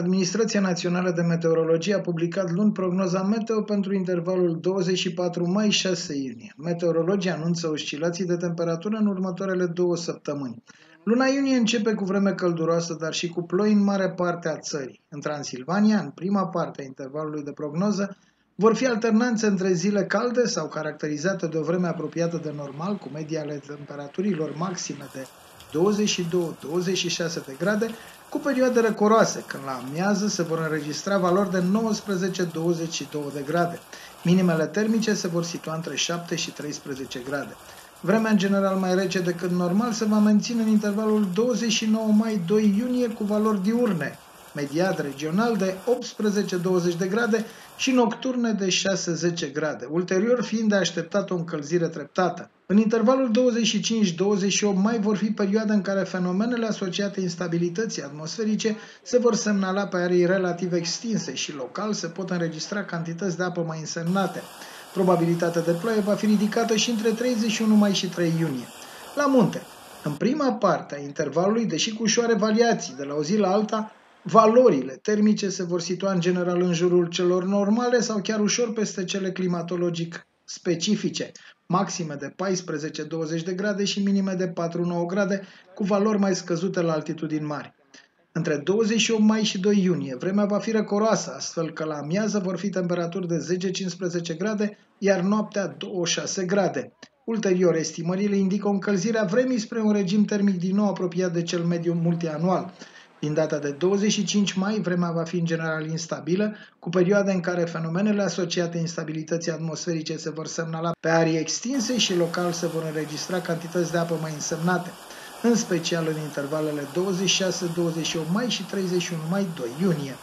Administrația Națională de Meteorologie a publicat luni prognoza meteo pentru intervalul 24 mai-6 iunie. Meteorologii anunță oscilații de temperatură în următoarele două săptămâni. Luna iunie începe cu vreme călduroasă, dar și cu ploi în mare parte a țării. În Transilvania, în prima parte a intervalului de prognoză, vor fi alternanțe între zile calde sau caracterizate de o vreme apropiată de normal, cu media ale temperaturilor maxime de 22-26 de grade, cu perioade răcoroase, când la amiază se vor înregistra valori de 19-22 de grade. Minimele termice se vor situa între 7 și 13 grade. Vremea în general mai rece decât normal se va menține în intervalul 29 mai-2 iunie cu valori diurne, mediat regional de 18-20 de grade și nocturne de 6-10 grade, ulterior fiind de așteptat o încălzire treptată. În intervalul 25-28 mai vor fi perioade în care fenomenele asociate instabilității atmosferice se vor semnala pe arii relativ extinse și local se pot înregistra cantități de apă mai însemnate. Probabilitatea de ploaie va fi ridicată și între 31 mai și 3 iunie. La munte, în prima parte a intervalului, deși cu ușoare variații de la o zi la alta, Valorile termice se vor situa în general în jurul celor normale sau chiar ușor peste cele climatologic specifice, maxime de 14-20 de grade și minime de 4-9 grade, cu valori mai scăzute la altitudini mari. Între 28 mai și 2 iunie, vremea va fi răcoroasă, astfel că la amiază vor fi temperaturi de 10-15 grade, iar noaptea 2-6 grade. Ulterior, estimările indică o încălzire a vremii spre un regim termic din nou apropiat de cel mediu multianual. Din data de 25 mai, vremea va fi în general instabilă, cu perioade în care fenomenele asociate instabilității atmosferice se vor semnala pe arii extinse și local se vor înregistra cantități de apă mai însemnate, în special în intervalele 26-28 mai și 31 mai 2 iunie.